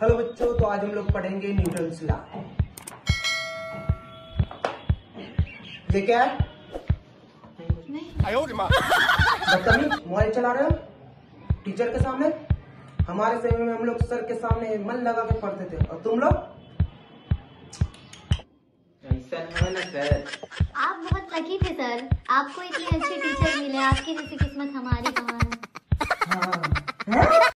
Hello बच्चों तो आज हम लोग पढ़ेंगे न्यूटन्स लॉ। ये क्या है बदतमीज मोबाइल चला रहे हो? टीचर के सामने? हमारे समय में हम लोग सर के सामने मन लगा के पढ़ते थे। और तुम लोग? सर आप बहुत लकी थे सर आपको इतने अच्छे टीचर मिले आपकी जैसी किस्मत हमारी कहाँ है। हाँ?